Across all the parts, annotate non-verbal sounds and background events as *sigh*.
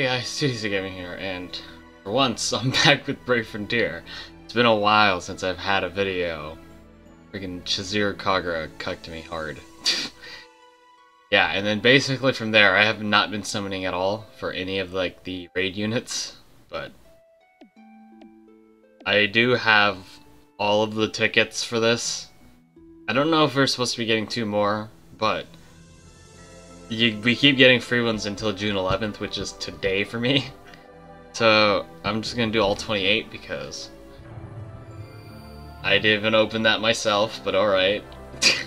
Hey guys, DTC Gaming here, and for once, *laughs* I'm back with Brave Frontier. It's been a while since I've had a video. Freaking Chazir Kagura cucked me hard. *laughs* yeah, and then basically from there, I have not been summoning at all for any of like the raid units, but I do have all of the tickets for this. I don't know if we're supposed to be getting two more, but you, we keep getting free ones until June 11th, which is today for me. *laughs* So I'm just gonna do all 28 because I didn't even open that myself, but alright. *laughs*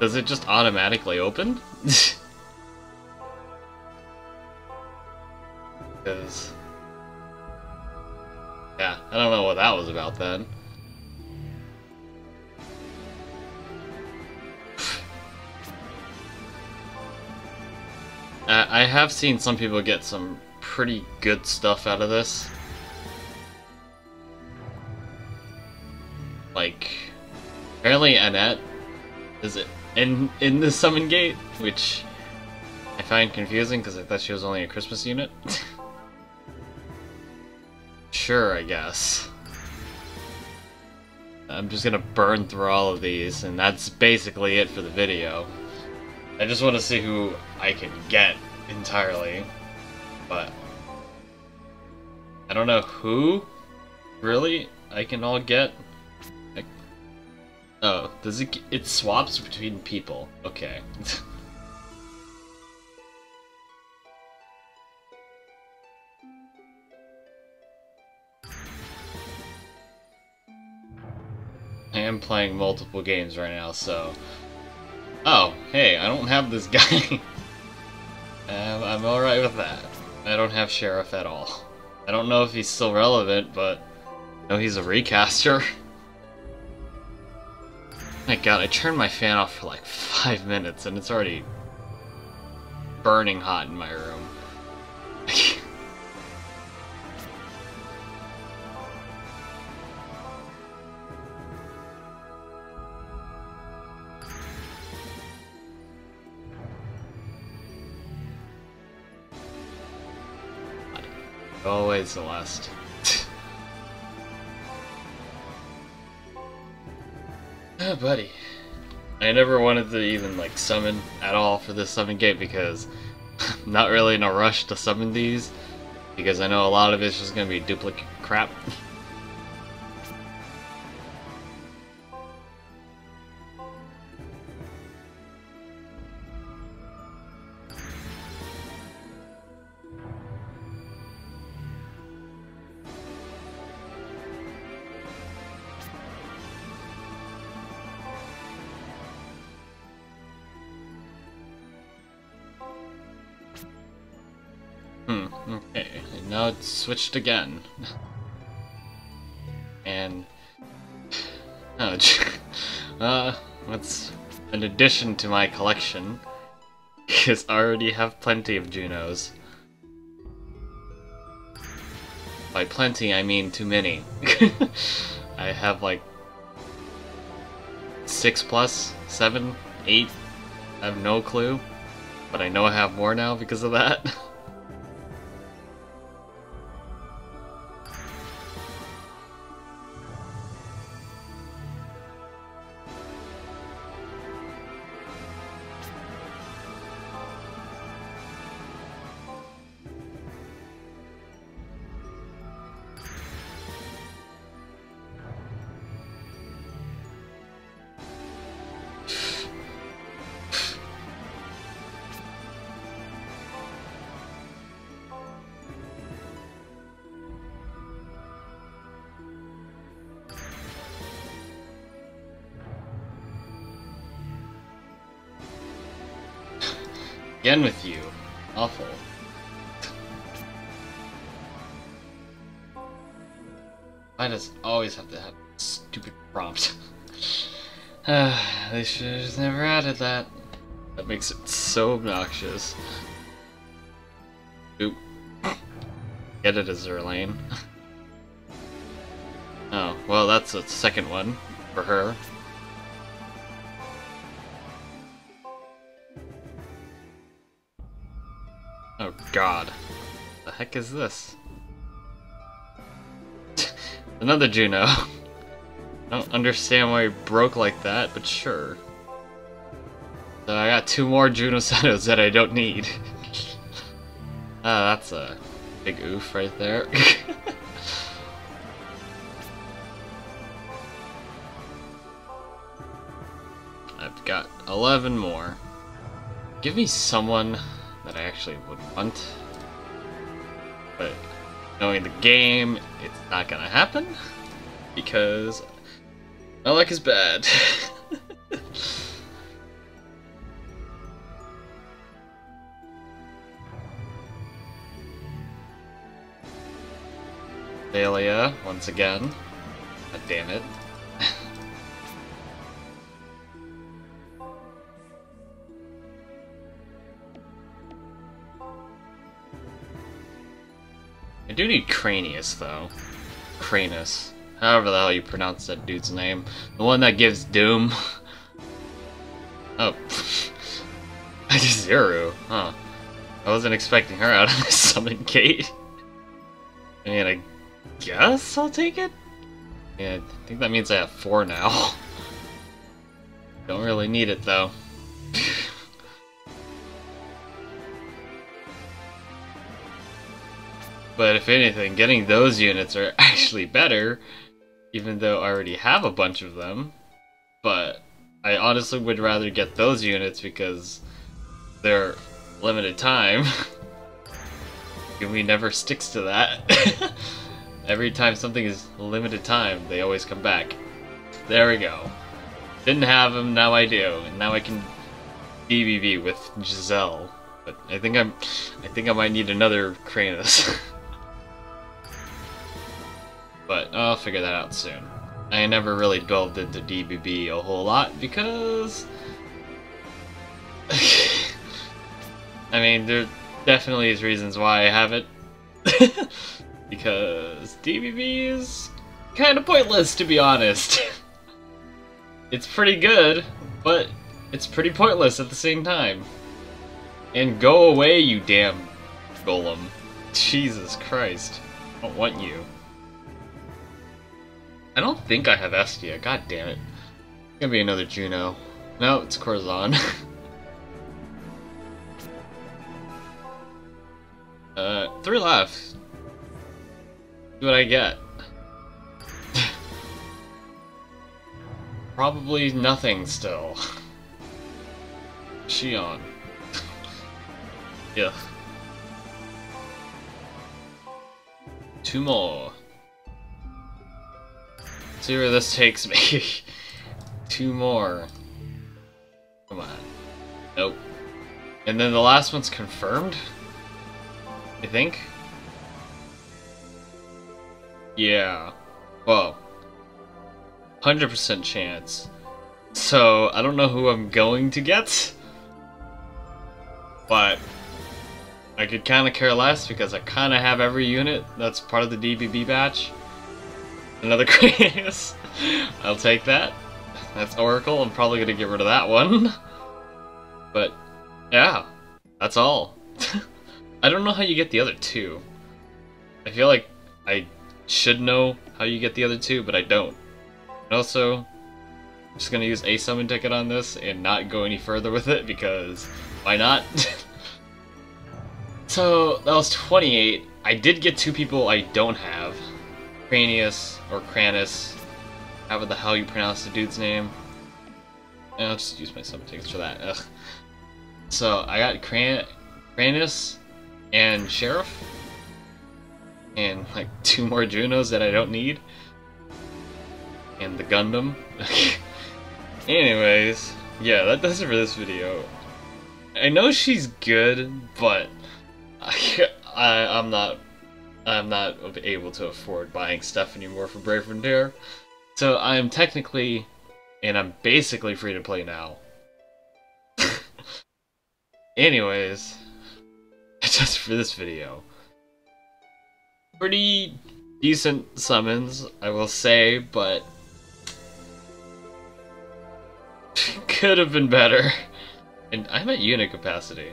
Does it just automatically open? *laughs* Because... Yeah, I don't know what that was about then. Uh, I have seen some people get some pretty good stuff out of this. Like, apparently Annette is in in the summon gate, which I find confusing because I thought she was only a Christmas unit. *laughs* sure, I guess. I'm just gonna burn through all of these, and that's basically it for the video. I just want to see who I can get entirely, but I don't know who really I can all get. I... Oh, does it? It swaps between people. Okay. *laughs* I am playing multiple games right now, so Oh, hey, I don't have this guy. *laughs* um, I'm alright with that. I don't have Sheriff at all. I don't know if he's still relevant, but I know he's a recaster. *laughs* My god, I turned my fan off for like five minutes and it's already burning hot in my room. Always Celeste. *sighs* oh, buddy. I never wanted to even, like, summon at all for this summon gate because I'm *laughs* not really in a rush to summon these because I know a lot of it's just gonna be duplicate crap. *laughs* okay. And now it's switched again. and... Oh, *laughs* uh, what's an addition to my collection? Because I already have plenty of Junos. By plenty, I mean too many. *laughs* I have like... Six plus? Seven? Eight? I have no clue. But I know I have more now because of that. *laughs* Again with you. Awful. Why does always have to have stupid prompt? *sighs* Ah, they should have just never added that. That makes it so obnoxious. Oop. Get it, Azurlane. *laughs* oh, well that's the second one for her. God. The heck is this? *laughs* Another Juno. *laughs* I don't understand why he broke like that, but sure. So I got two more Juno Senos *laughs* that I don't need. Ah, that's a big oof right there. I've got 11 more. Give me someone that I actually would want. But knowing the game, it's not gonna happen. Because my luck is bad. *laughs* Thalia, once again. God damn it. I do need Cranius, though. Cranus. However the hell you pronounce that dude's name. The one that gives Doom. *laughs* oh. *laughs* I just Zero. Huh. I wasn't expecting her out of this *laughs* summon gate. I mean, I guess I'll take it? Yeah, I think that means I have four now. Don't really need it, though. But if anything, getting those units are *laughs* actually better, even though I already have a bunch of them. But I honestly would rather get those units because they're limited time. *laughs* Gumi never sticks to that. *laughs* Every time something is limited time, they always come back. There we go. Didn't have them, now I do. And now I can DBB with Giselle. But I think I'm I think I might need another Kranos. But I'll figure that out soon. I never really delved into DBB a whole lot because *laughs* I mean there definitely is reasons why I haven't. *laughs* because DBB is kind of pointless, to be honest. *laughs* it's pretty good, but it's pretty pointless at the same time. And go away, you damn golem. Jesus Christ. I don't want you. I don't think I have Estia. God damn it. It's gonna be another Juno. No, it's Corazon. *laughs* uh, three left. See what I get. *laughs* Probably nothing still. *laughs* Shion. yeah. Two more. See where this takes me. *laughs* Two more. Come on. Nope. And then the last one's confirmed? I think? Yeah. Well, 100% chance. So, I don't know who I'm going to get. But, I could kind of care less because I kind of have every unit that's part of the DBB batch. Another *laughs* Kratos. I'll take that. That's Oracle. I'm probably going to get rid of that one. But, yeah. That's all. *laughs* I don't know how you get the other two. I feel like I should know how you get the other two, but I don't. And also, I'm just going to use a summon ticket on this and not go any further with it because why not? *laughs* so, that was 28. I did get two people I don't have. Cranius or Kranis, however the hell you pronounce the dude's name. And I'll just use my summon tickets for that. Ugh. So I got Kran Kranis and Sheriff, and like *laughs* two more Junos that I don't need, and the Gundam. *laughs* Anyways, yeah, that does it for this video. I know she's good, but I, *laughs* I I'm not I'm not able to afford buying stuff anymore for Brave Frontier. So I'm technically, and I'm basically free to play now. *laughs* Anyways, *laughs* just for this video. Pretty decent summons, I will say, but *laughs* could have been better. And I'm at unit capacity.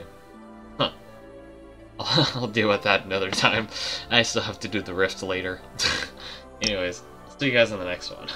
*laughs* I'll deal with that another time. I still have to do the rift later. *laughs* Anyways, see you guys in the next one.